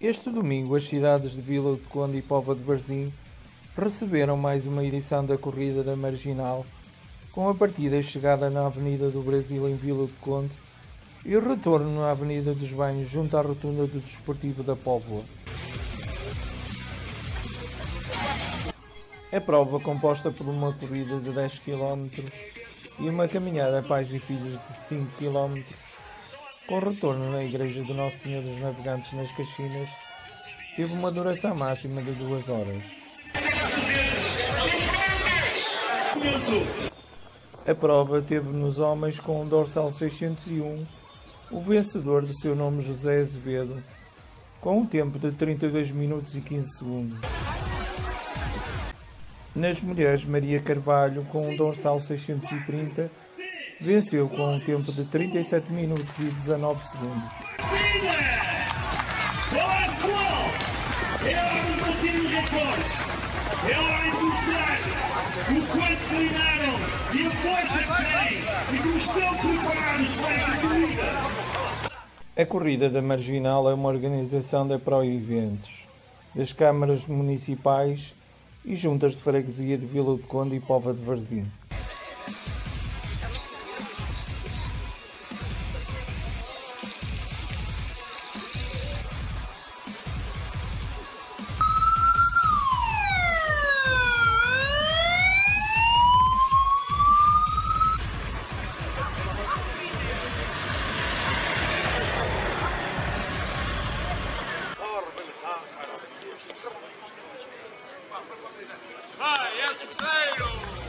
Este domingo, as cidades de Vila de Conde e Póvoa de Varzim receberam mais uma edição da Corrida da Marginal, com a partida e chegada na Avenida do Brasil em Vila de Conde e o retorno na Avenida dos Banhos junto à rotunda do Desportivo da Póvoa. A prova, composta por uma corrida de 10 km e uma caminhada pais e filhos de 5 km, com retorno na Igreja do Nosso Senhor dos Navegantes nas Caxinas, teve uma duração máxima de 2 horas. A prova teve nos homens com o dorsal 601 o vencedor de seu nome José Azevedo, com um tempo de 32 minutos e 15 segundos. Nas mulheres, Maria Carvalho, com um dorsal 630, venceu com um tempo de 37 minutos e 19 segundos. É hora de mostrar o quanto treinaram e a força que têm e como estão preparados para esta corrida! A Corrida da Marginal é uma organização da Pro Eventos, das câmaras municipais e juntas de freguesia de Vila de Conde e Pova de Varzim. Vai, é Cruzeiro!